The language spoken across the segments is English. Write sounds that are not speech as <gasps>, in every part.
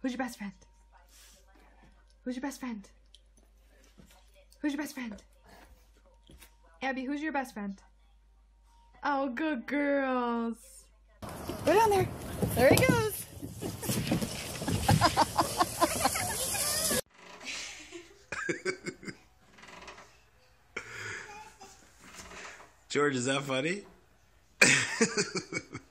Who's your best friend? Who's your best friend? Who's your best friend? Abby, who's your best friend? Oh, good girls. Go down there. There he goes. <laughs> George, is that funny? <laughs>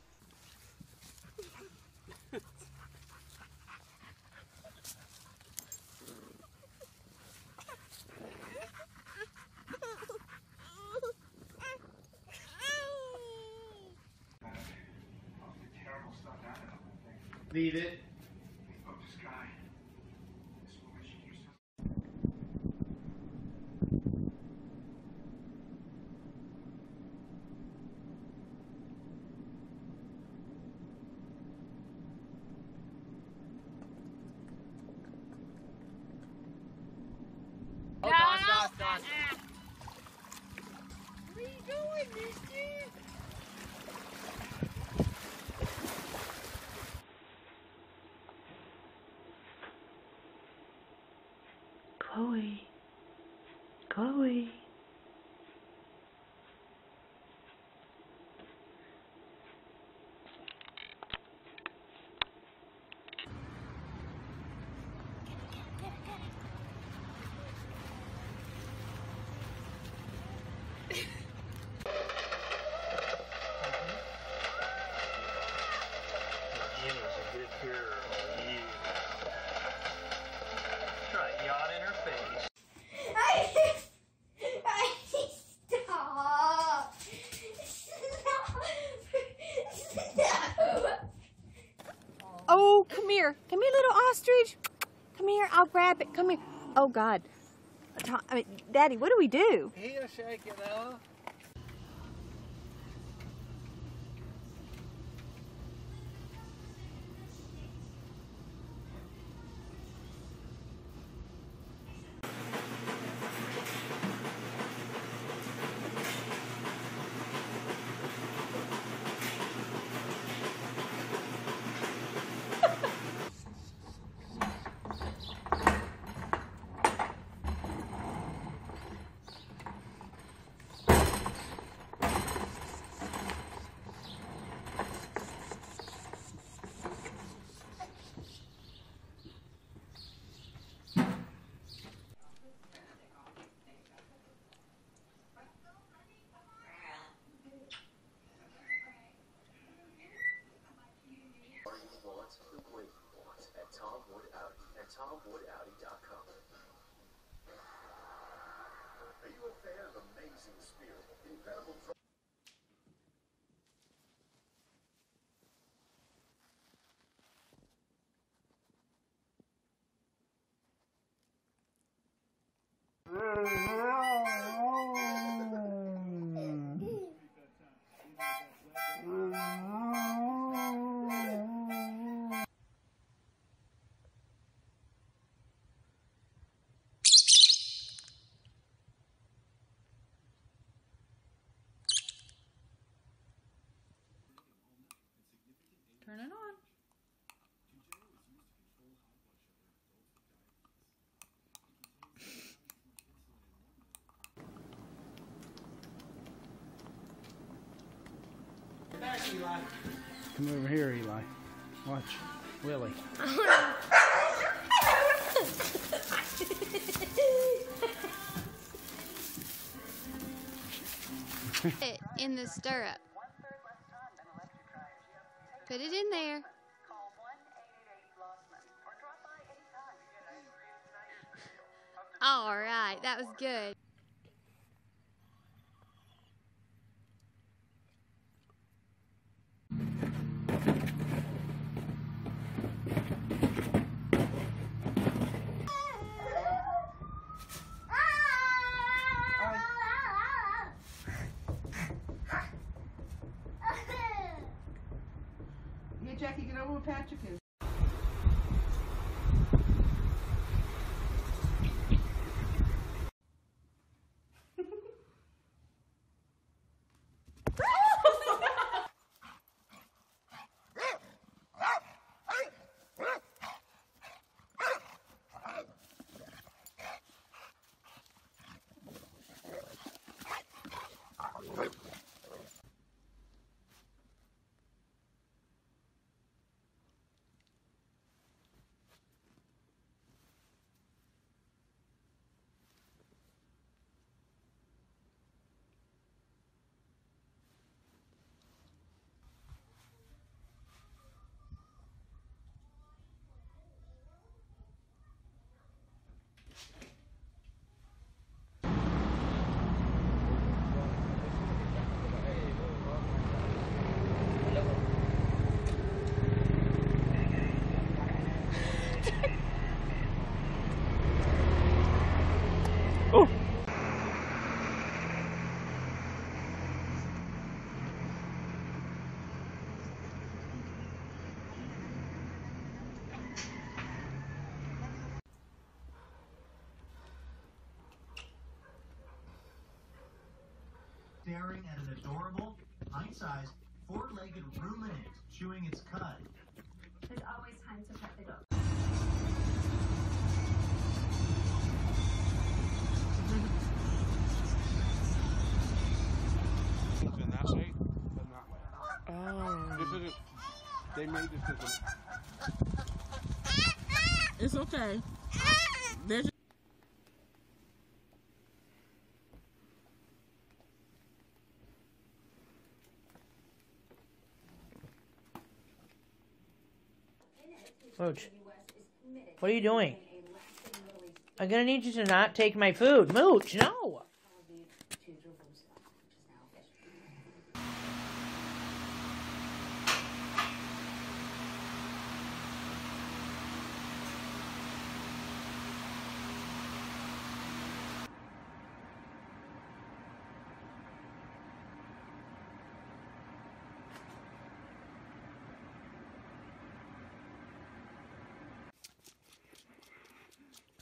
Oh, come here. Come here, little ostrich. Come here. I'll grab it. Come here. Oh, God. I mean, Daddy, what do we do? He'll shake it off. Turn Come over here, Eli. Watch. Willie. it <laughs> in the stirrup. Put it in there. All right, that was good. Adorable, pint-sized, four-legged ruminant chewing its cud. There's always time to pet the dog. in that shape, but not like Oh. This isn't. They made this as It's okay. There's Mooch. What are you doing? I'm gonna need you to not take my food. Mooch, no!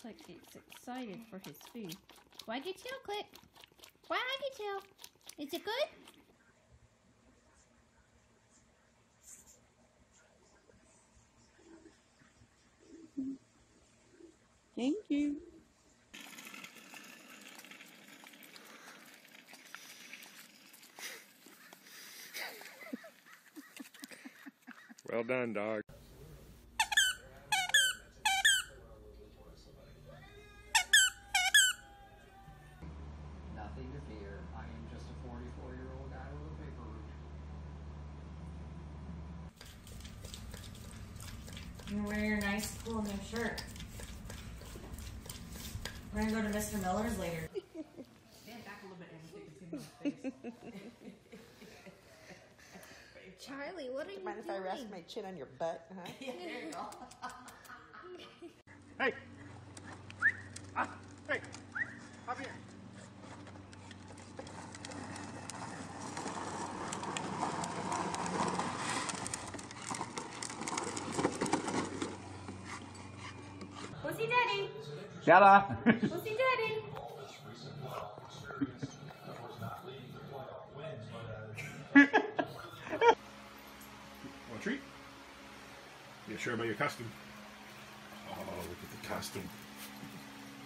Click gets excited for his food. Wag your tail, Click. Wag your tail. Is it good? Thank you. Well done, dog. You wear your nice cool new shirt. We're gonna go to Mr. Miller's later. <laughs> Stand back a little bit and you can see my face. <laughs> Charlie, what are you Mind if I rest my chin on your butt, huh? <laughs> Yeah, there you go. Hey! Ah, hey! Up here! Pussy Daddy. Shut up! Pussy Daddy. Want a treat? You sure about your costume? Oh, look at the costume.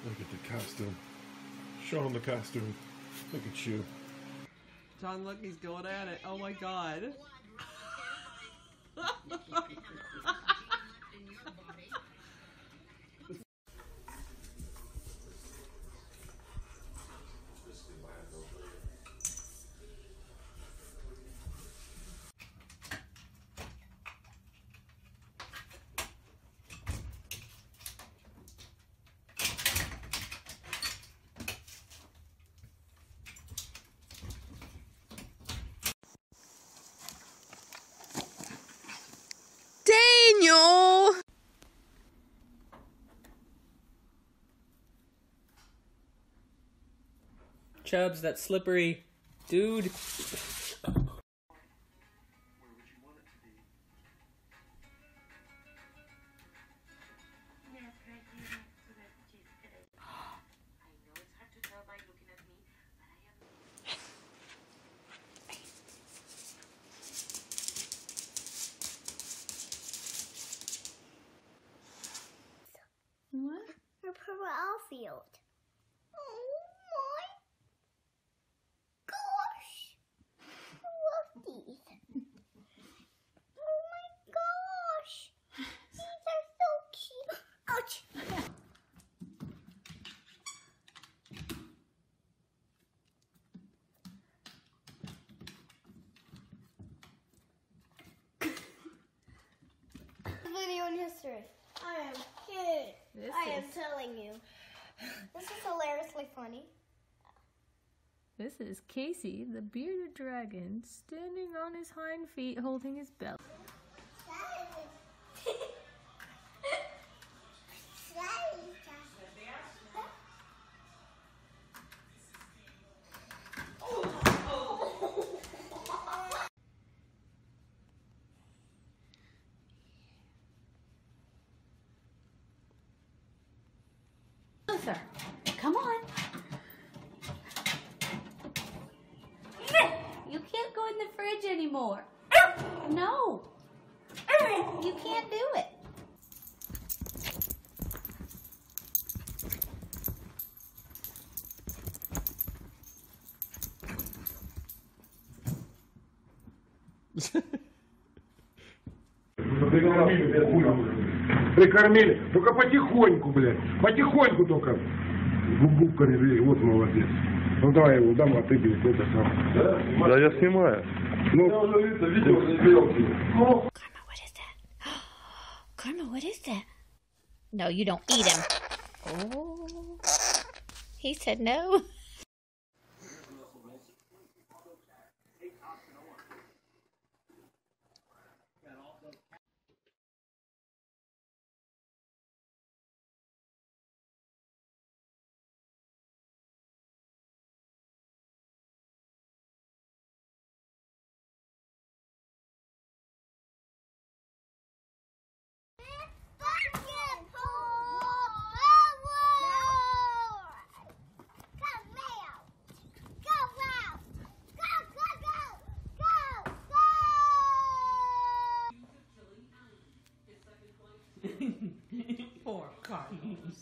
Look at the costume. Show him the costume. Look at you. John, look, he's going at it. Oh my god. Chubbs, that slippery dude. What? A purple outfield. Oh my gosh! Look these. Oh my gosh! These are so cute. Ouch! Video in history. I am kidding. This I am is- telling you. This is hilariously funny. This is Casey, the bearded dragon, standing on his hind feet holding his belly. Прикормили. Только потихоньку, блядь. Потихоньку только. Губу коррели. Вот молодец. Ну давай его дам, а ты, блядь, это сам. Да я снимаю. Ну, я уже видео заберем. <gasps> <gasps> Karma, what is that? No, you don't eat him. <gasps> Oh. He said no. <laughs>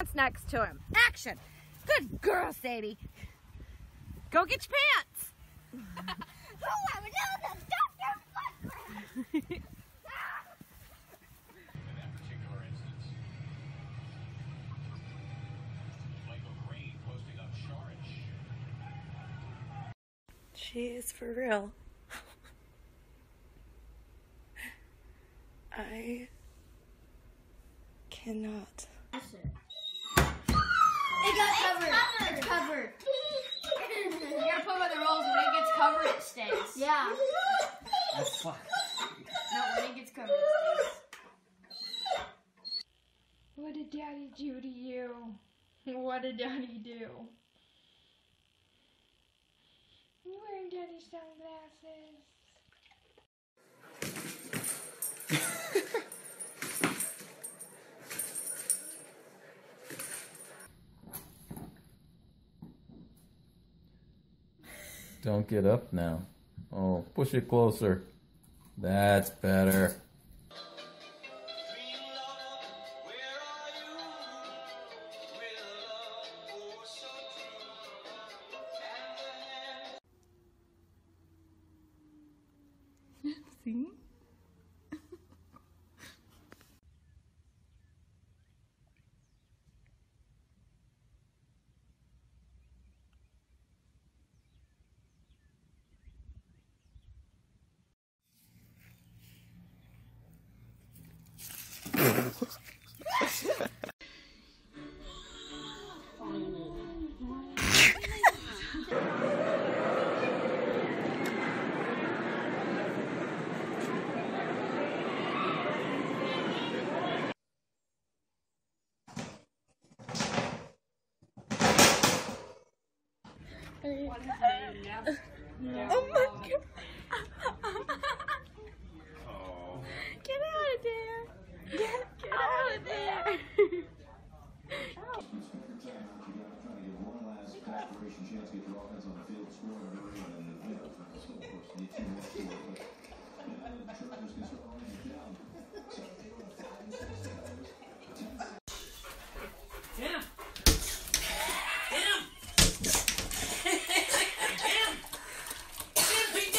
What's next to him? Action! Good girl, Sadie. Go get your pants. <laughs> Whoever knows the Dr. She is for real. I cannot. It got covered. It's covered. You gotta put by the rules. When it gets covered, it stays. Yeah. Oh, fuck. No, when it gets covered, it stays. What did Daddy do to you? What did Daddy do? You wearing Daddy's sunglasses? Don't get up now. Oh, push it closer. That's better. Oh my god. Get out of there. Get, get out of there. <laughs> <laughs> Get him. Get him. Get him. Get him, PJ.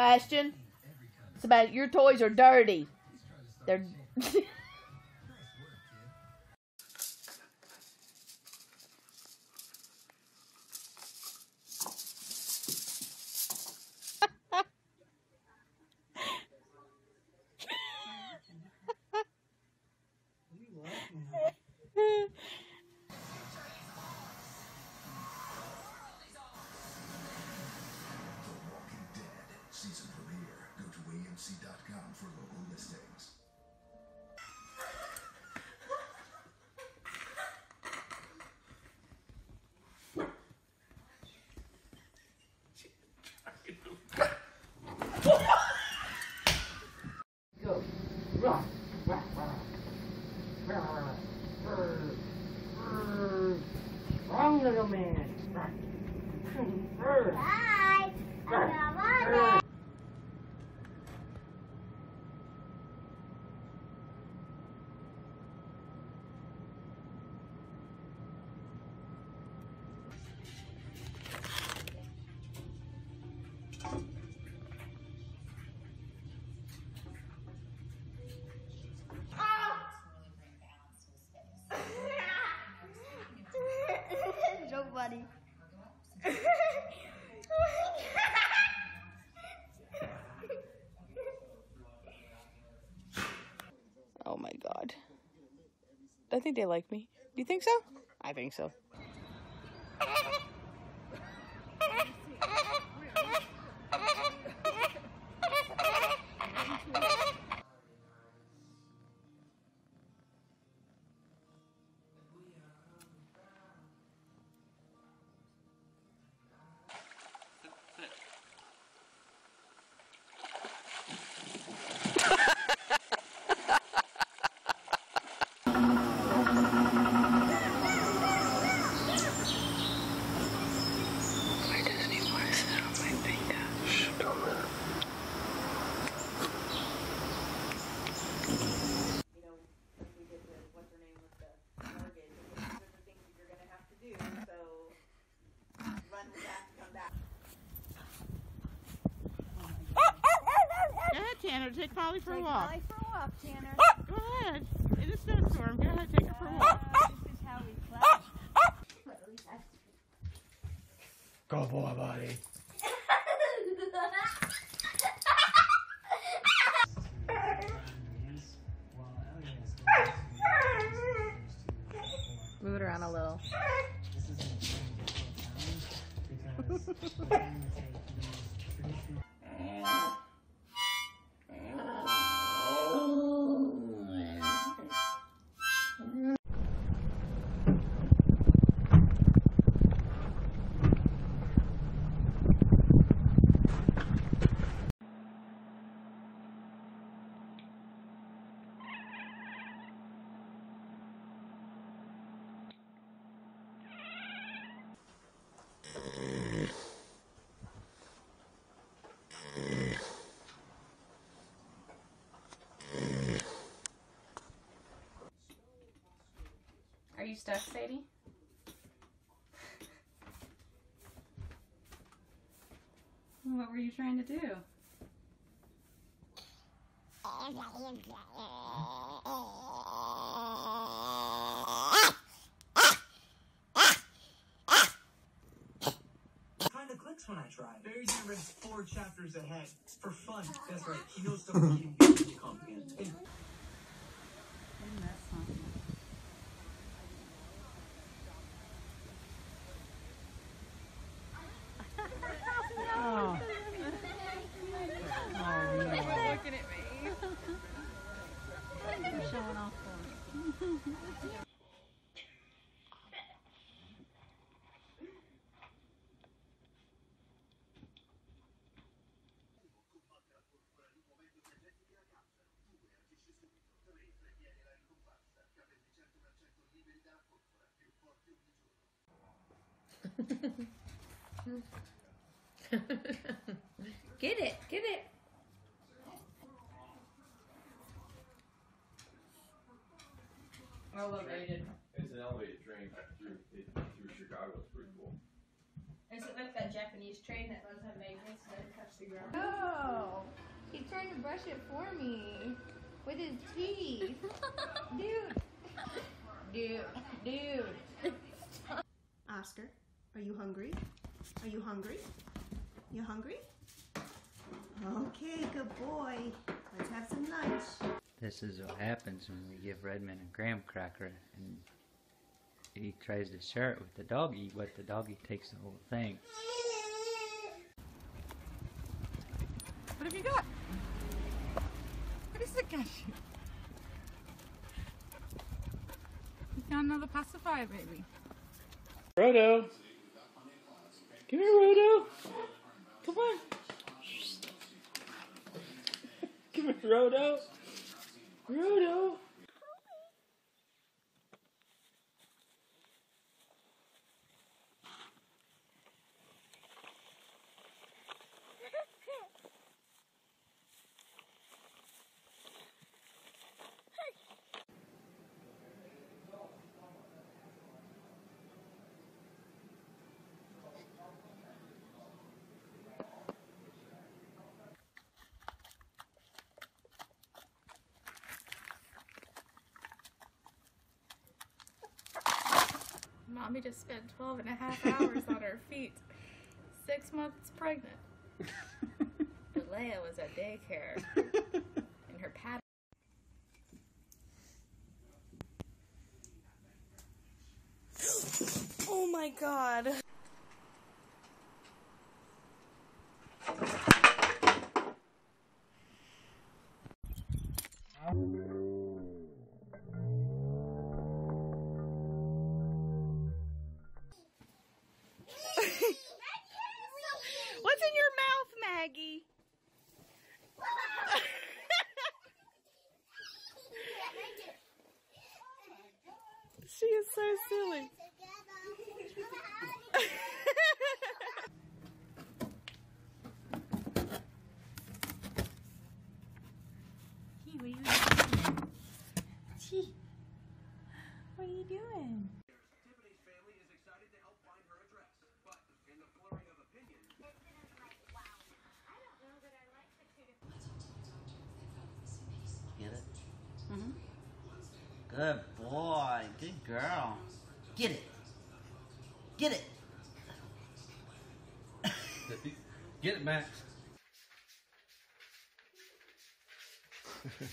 Sebastian. Sebastian, your toys are dirty. They're. <laughs> I think they like me. Do you think so? I think so. Polly for a walk. Polly for a walk, Tanner. Ah! Go ahead. In a snowstorm. Go ahead, take her for a uh, walk. This is how we clap. Ah! Ah! Go boy, buddy. You stuck, Sadie? What were you trying to do? Kinda clicks when I try. Barry's gonna read four chapters ahead. For fun. That's right. He knows stuff we didn't get to comprehend. Hey, Oh. Oh, no. Looking at me. Showing off for me. <laughs> Get it, get it. Elevated. It's an elevated train through, it, through Chicago. It's pretty cool. Is it like that Japanese train that runs on magnets and doesn't touch the ground? Oh, he's trying to brush it for me with his teeth. <laughs> Dude. Dude. Dude. Oscar, are you hungry? Are you hungry? You hungry? Okay, good boy. Let's have some lunch. This is what happens when we give Redmond a graham cracker and he tries to share it with the doggy, but the doggy takes the whole thing. What have you got? What is it, Cashew? You got another pacifier, baby. Roto. Come here, Rodo. Come on. Come here, Rodo. Roto. Mommy just spent 12 and a half hours on her feet. Six months pregnant. <laughs> but Leia was at daycare. And her pad. Oh my god. What's in your mouth, Maggie? she is so silly. T, what are you doing? T, what are you doing? Get it? Mm-hmm. Good boy. Good girl. Get it. Get it. <laughs> Get it, Max. <laughs>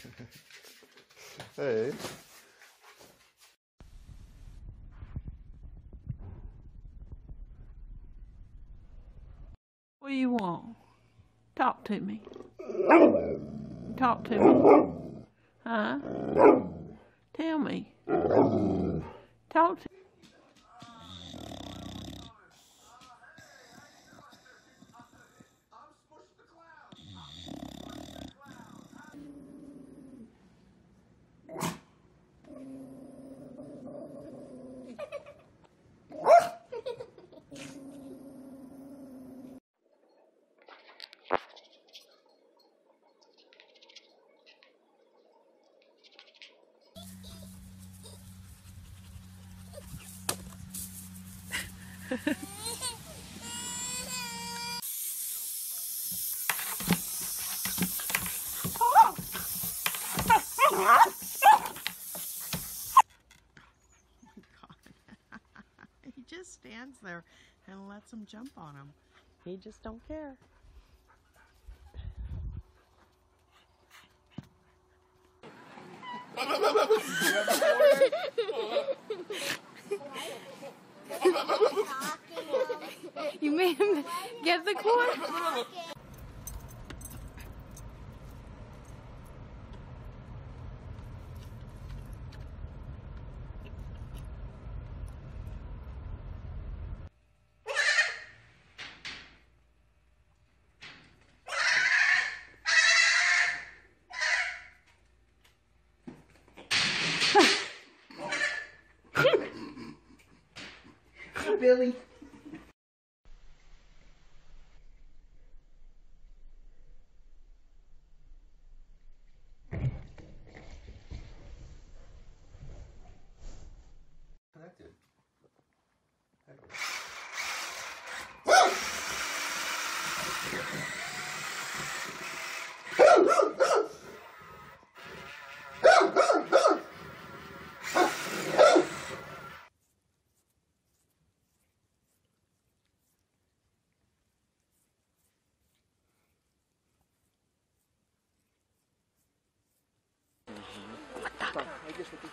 hey. What do you want? Talk to me. <laughs> Talk to me. Huh? Tell me. Oh. Talk to he just stands there them jump on him. He just don't care.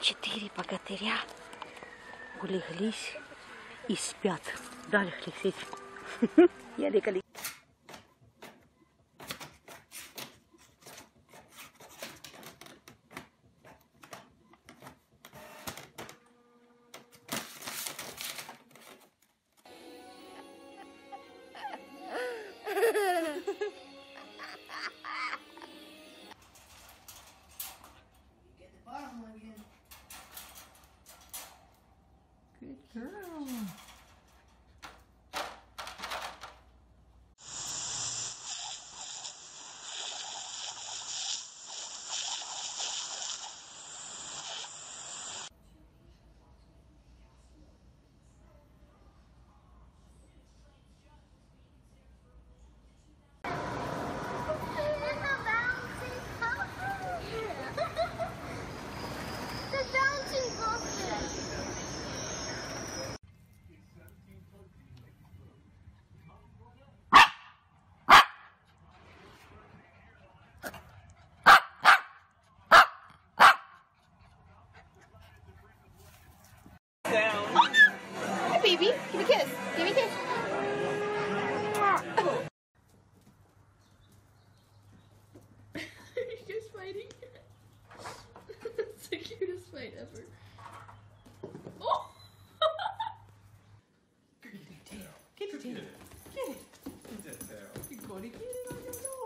Четыре богатыря улеглись и спят. Да, Алексей? <laughs> Я baby. Give me a kiss. Give me a kiss. You're just fighting. it's the cutest fight ever. Oh! Get it, tail. Get it. Get it. You're going to get it on your nose.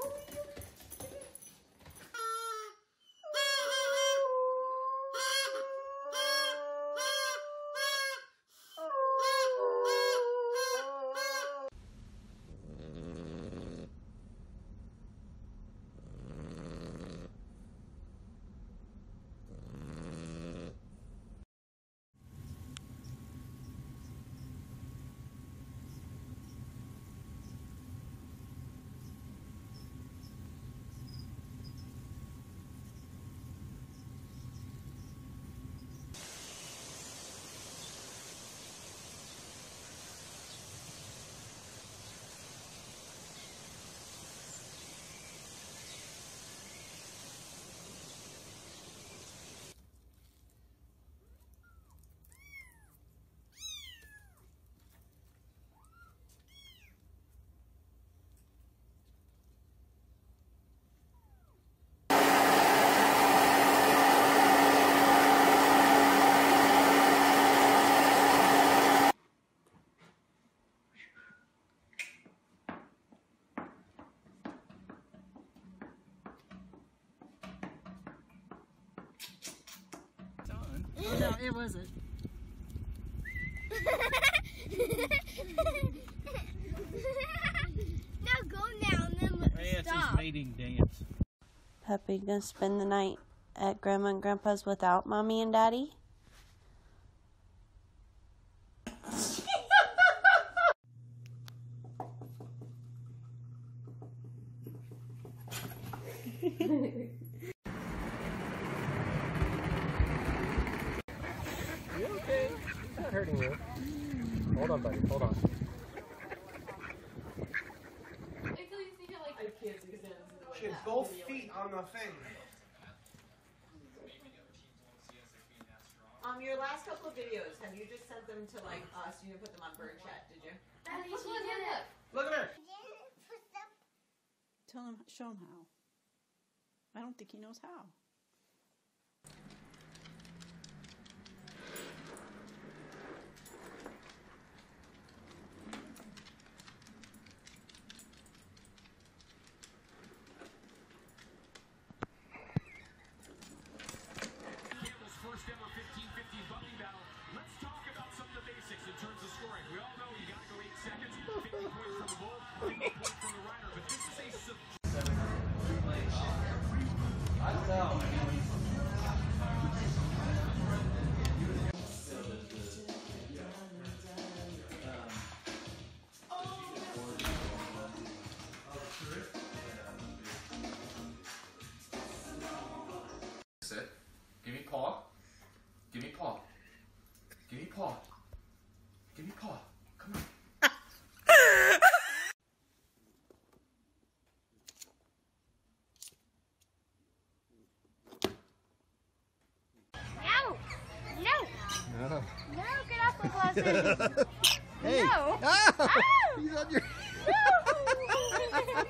No, it wasn't. <laughs> now go now and then It's stop. his mating dance. Pepe gonna spend the night at Grandma and Grandpa's without Mommy and Daddy? <laughs> You okay? It's not hurting you. Hold on, buddy. Hold on. She had both feet on thing. Um, your last couple of videos, have you just sent them to like us? You didn't put them on bird chat, did you? Look at her. Tell him, show him how. I don't think he knows how. <laughs> Hey. No. Oh. oh, he's on your. <laughs>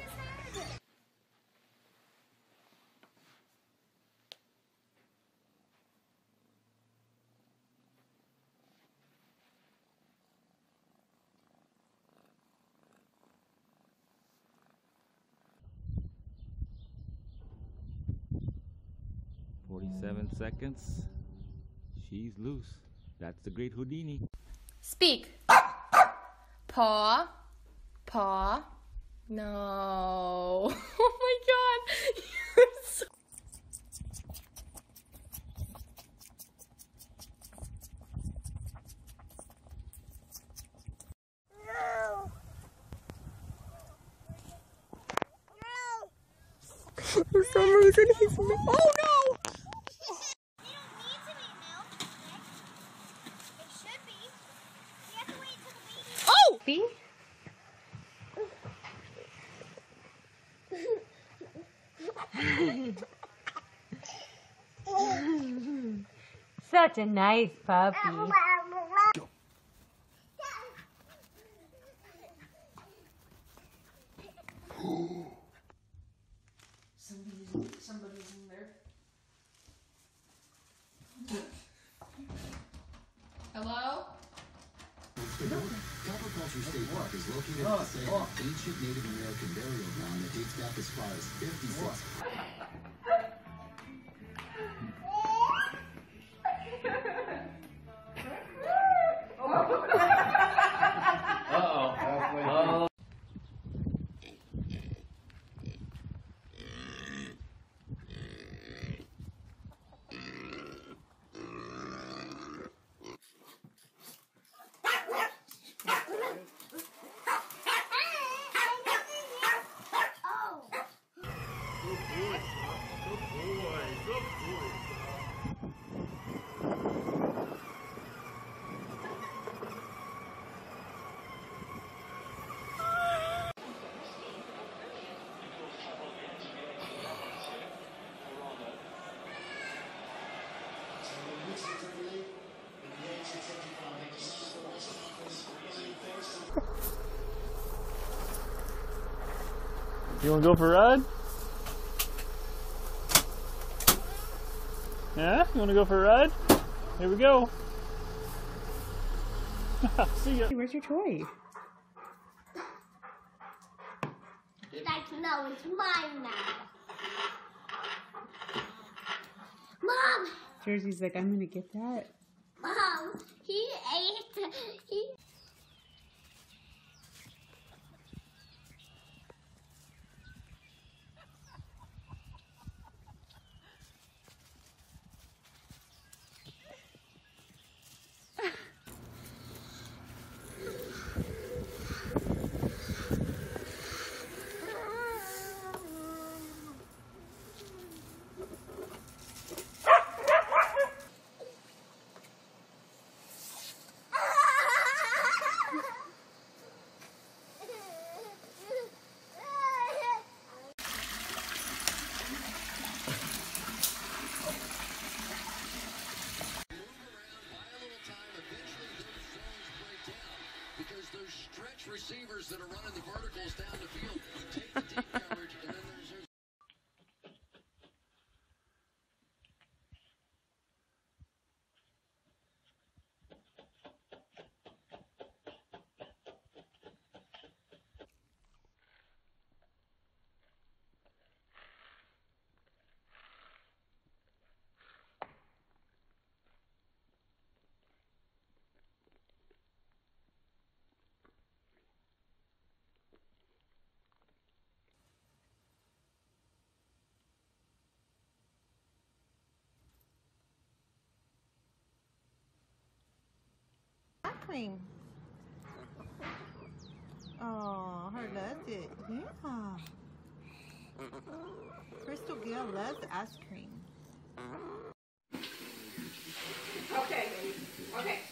Forty-seven seconds. She's loose. That's the great Houdini. Speak. Paw. Paw. No. <laughs> Oh my god. For some reason, he's. A nice puppy. You want to go for a ride? Yeah? You want to go for a ride? Here we go. <laughs> See ya. Where's your toy? He's like, no, it's mine now. Mom, Jersey's like, I'm gonna get that. mom, he ate. He. because there's stretch receivers that are running the verticals down the field. Take the deep coverage, and then there's. there's cream. Oh, her loves it. Yeah. Crystal Gail loves ice cream. Okay, okay.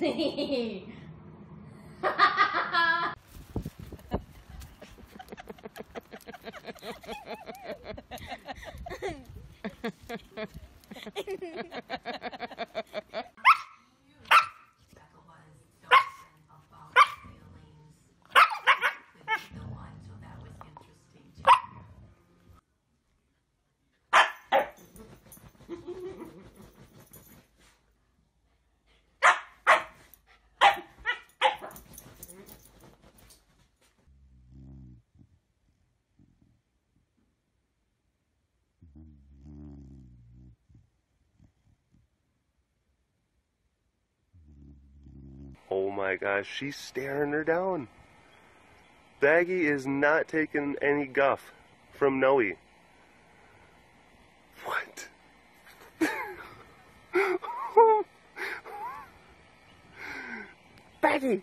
嘿嘿嘿嘿 Oh my gosh, she's staring her down. Baggy is not taking any guff from Noe. What? <laughs> Baggy!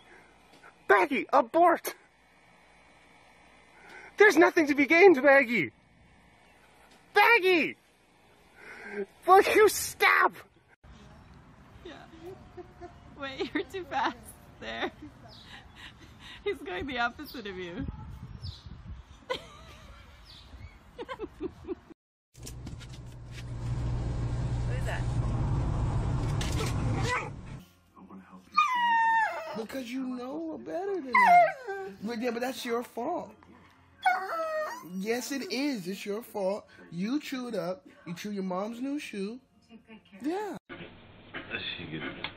Baggy, abort! There's nothing to be gained, Baggy! Baggy! Will you stop? Yeah. Wait, <laughs> you're too fast. There. He's going the opposite of you. Who's that? Because you know better than that. But yeah, but that's your fault. Yes, it is. It's your fault. You chewed up. You chew your mom's new shoe. Yeah. She good.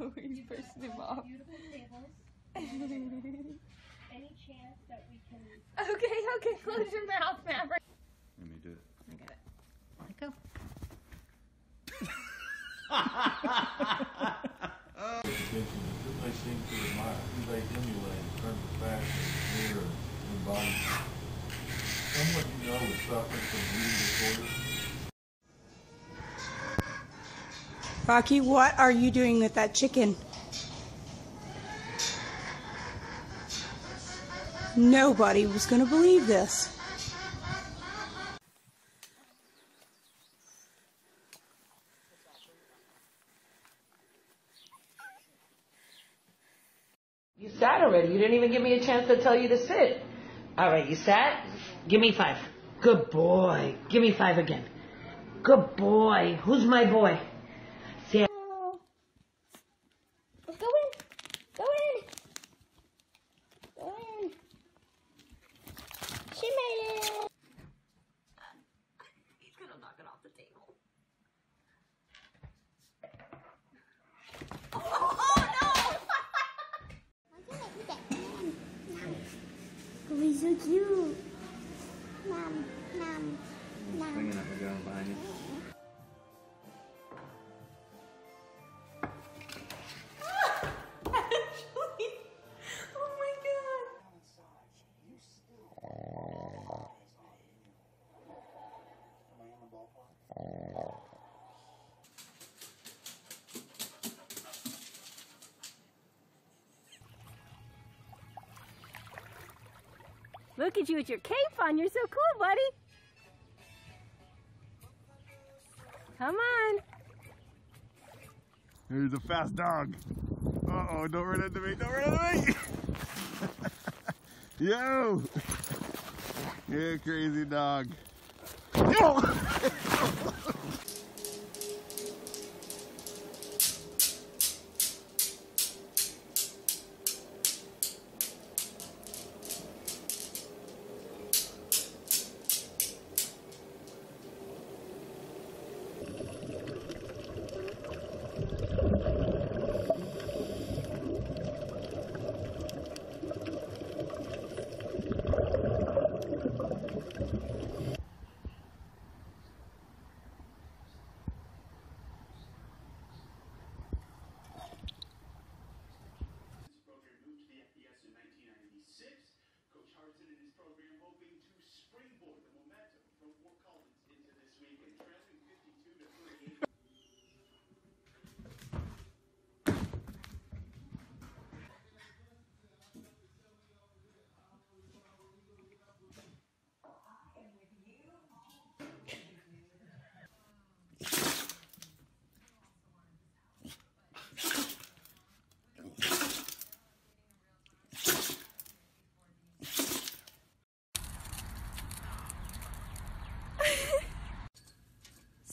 Pushed him off. Any chance that we can Okay, okay, close your mouth, Maverick. Let me do it. I got it. Let go. Attention is a nice thing to admire. Too late anyway in terms of fashion, hair, and body. Someone you know is suffering from eating disorders. Rocky, what are you doing with that chicken? Nobody was going to believe this. You sat already. You didn't even give me a chance to tell you to sit. All right, you sat? Give me five. Good boy. Give me five again. Good boy. Who's my boy? Look at you with your cape on. You're so cool, buddy. Come on. Here's a fast dog. Uh oh, don't run into me, don't run into me! <laughs> Yo! Yeah, crazy dog. Yo! <laughs> 1996. Coach Hartson and his program hoping to springboard the momentum from Fort Collins into this week and trailing 52 to 38.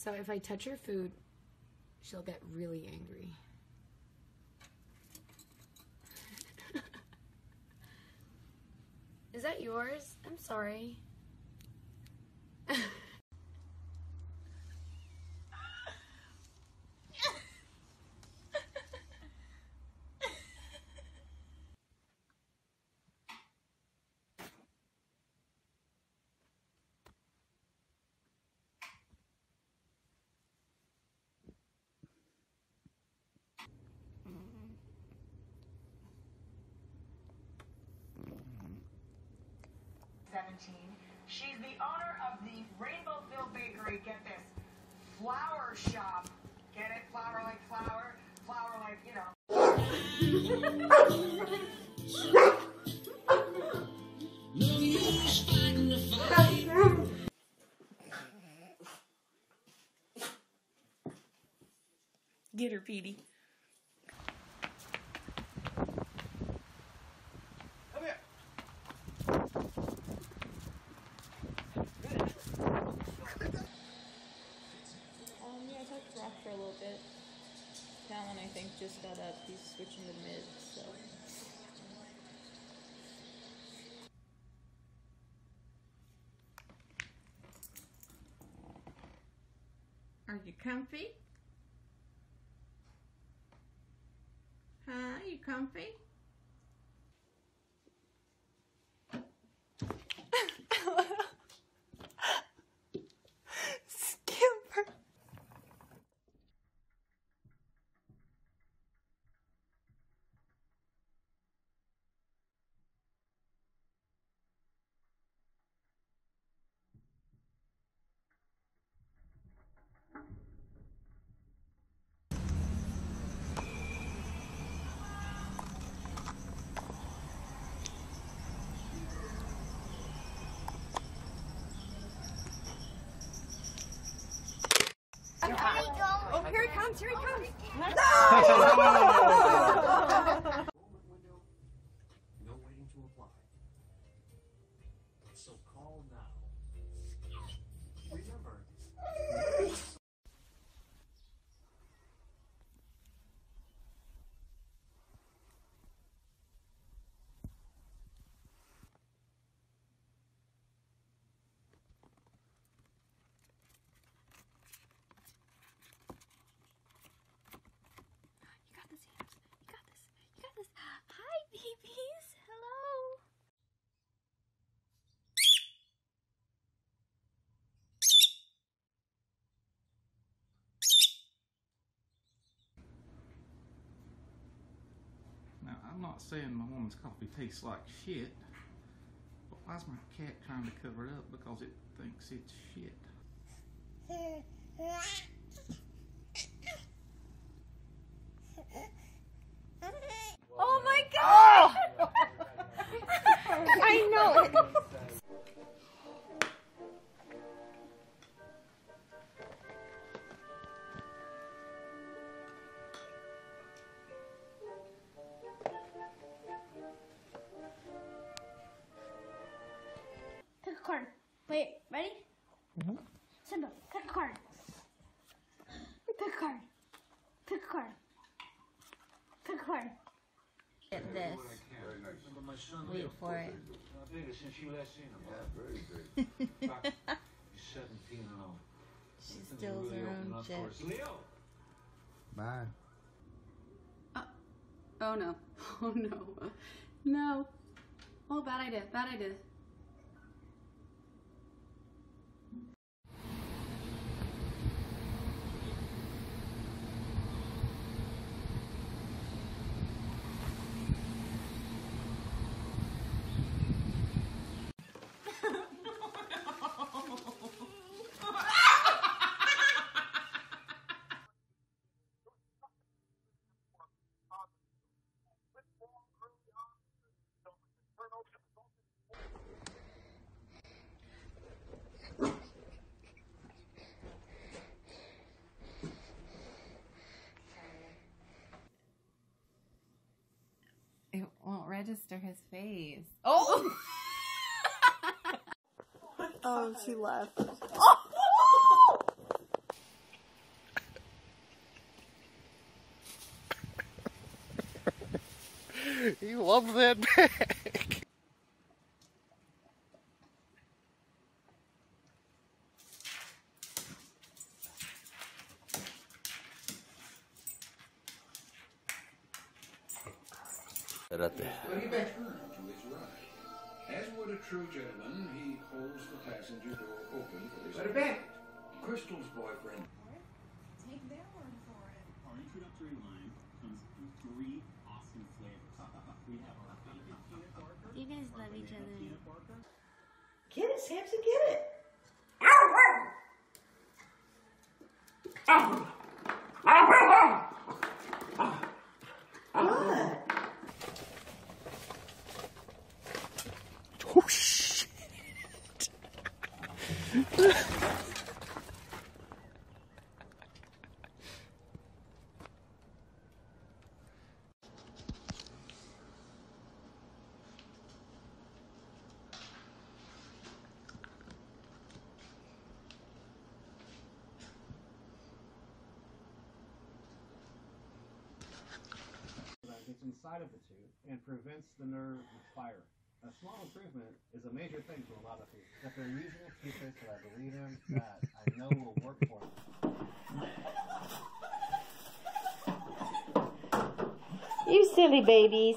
So if I touch her food, she'll get really angry. Is that yours? I'm sorry. Get her, Petey. Um, yeah, I talked to Rock for a little bit. Talon, I think, just got up. He's switching to mid, so. Are you comfy? Huh? You comfy? Skipper. Oh, here he comes, here he comes. No <laughs> waiting to apply. So call now. Remember, You got this, Hams. You got this. You got this. I'm not saying my woman's coffee tastes like shit, but why's my cat trying to cover it up because it thinks it's shit? <laughs> Wait for it. since you last seen him. Yeah, very big. He's <laughs> 17 and all. She steals really her own up shit. for us. Leo! Bye. Uh, oh no. <laughs> Oh no. No. Oh, bad idea. Bad idea. His face. Oh! Oh, <laughs> oh she left. <laughs> he loves that bag. When he bent her to his right. As would a true gentleman, he holds the passenger door open for his Let her back. Crystal's boyfriend. Take their word for it. Our introductory line comes in three awesome flavors. <laughs> We have our bacon peanut butter. You guys love each other. Get it, Samson, get it. What? Oh shit. that gets inside of the tooth and prevents the nerve to fire. A small improvement is a major thing for a lot of people. If they're using a toothpaste that I believe in, that I know will work for them. You silly babies.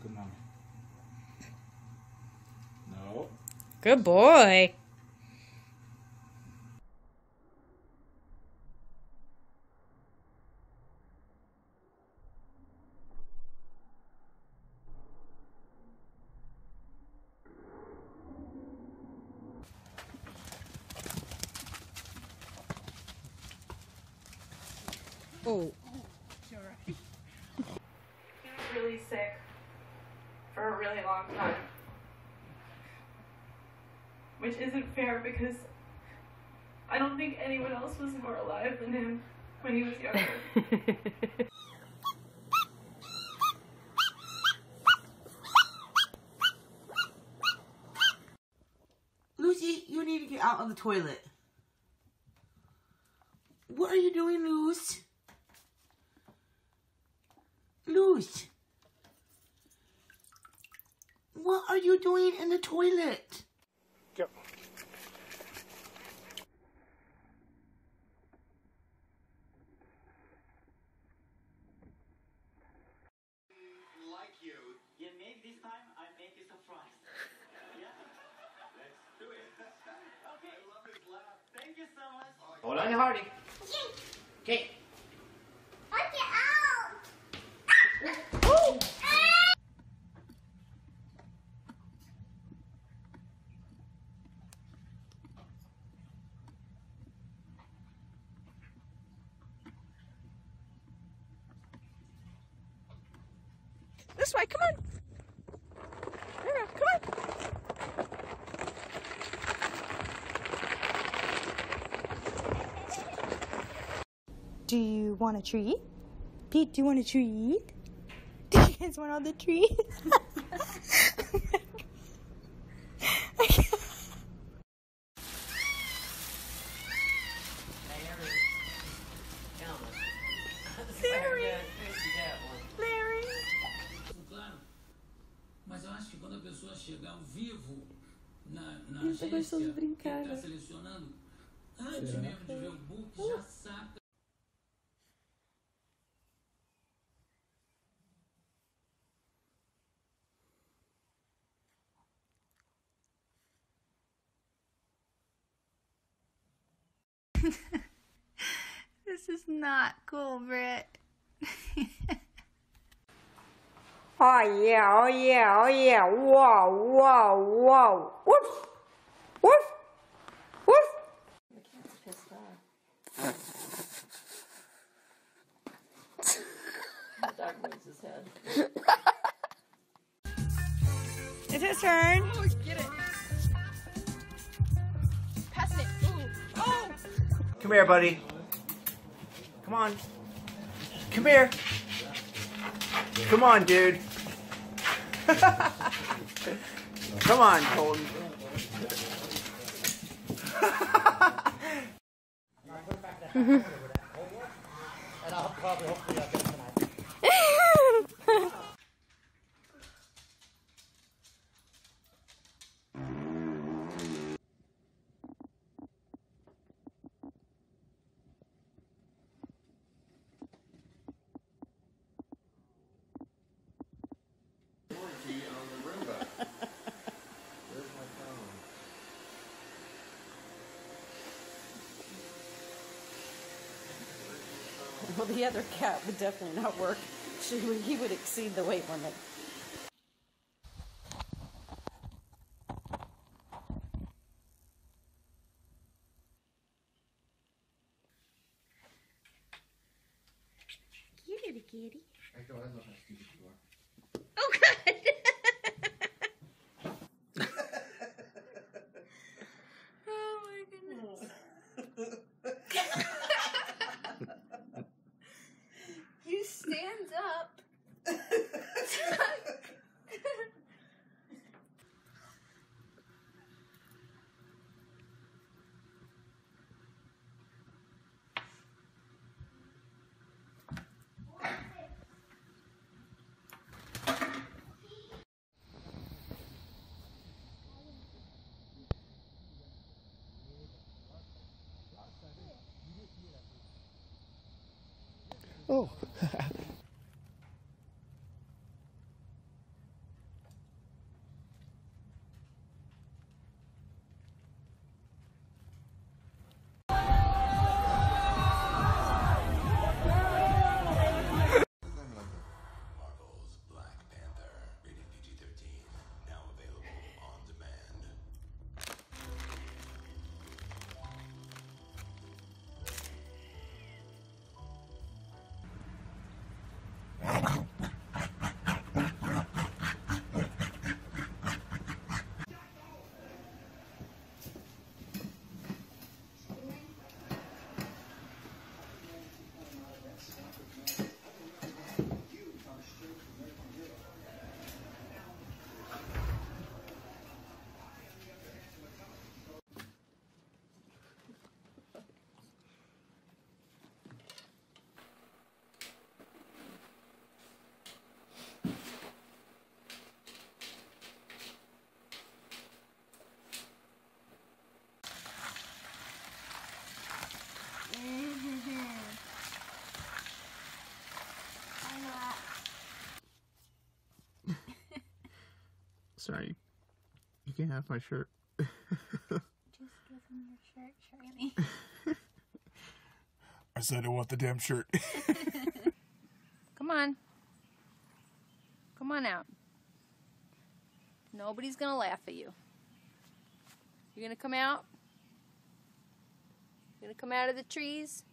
Nice looking mommy. No. Good boy. Oh. really sick for a really long time. Which isn't fair because I don't think anyone else was more alive than him when he was younger. take you out of the toilet. What are you doing, Luz? Luz. What are you doing in the toilet? Go. like you. Yeah, maybe this time I make you surprise. yeah? Let's do it. okay. I love his laugh. Thank you so much. Hold on, Hardy. Okay. Come on. There, come on. Do you want a treat? Pete, do you want a treat? <laughs> Do you guys want all the treats? <laughs> brincar, selecionando, antes Será? mesmo de ver o book, já uh! saca. <laughs> This is not cool, Britt. Oh yeah, oh yeah, oh yeah. Whoa, whoa, whoa. Woof, <laughs> dog moves his head. It's his turn. Oh, get it. Passing it. Ooh. Oh! Come here, buddy. Come on. Come here. Come on, dude. <laughs> Come on, Colton. <laughs> Mm-hmm. And I'll probably, hopefully, I'll get it tonight. Warranty on the Roomba. Where's my phone? Well, the other cat would definitely not work. She would, he would exceed the weight limit. Sorry. You can't have my shirt. <laughs> Just give him your shirt, Shirley. <laughs> I said I want the damn shirt. <laughs> Come on. Come on out. Nobody's gonna laugh at you. You're gonna come out? You're gonna come out of the trees?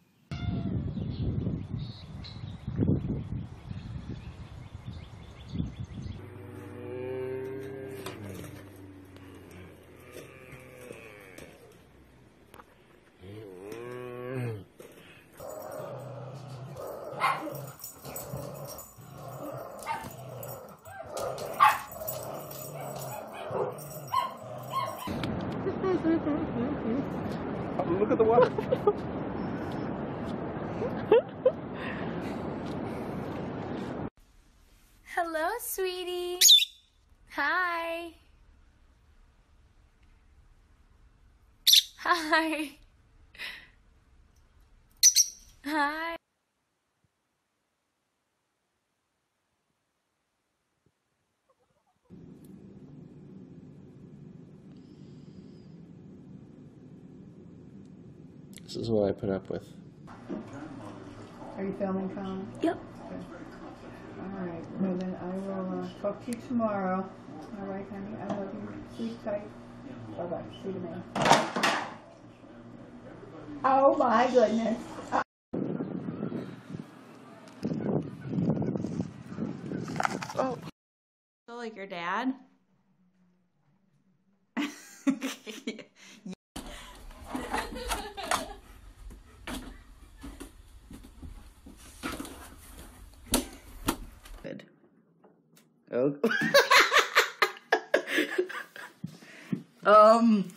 This is what I put up with. Are you filming, Colin? Yep. All right. Well, then I will uh, talk to you tomorrow. All right, honey. I love you. Sleep tight. Bye bye. See you tomorrow. Oh my goodness. Oh. So like your dad? Good. Oh. Um.